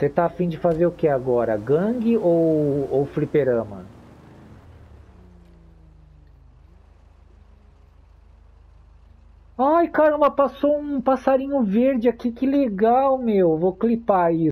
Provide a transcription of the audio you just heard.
Você tá afim de fazer o que agora? Gangue ou, ou fliperama? Ai, caramba, passou um passarinho verde aqui, que legal, meu. Vou clipar isso.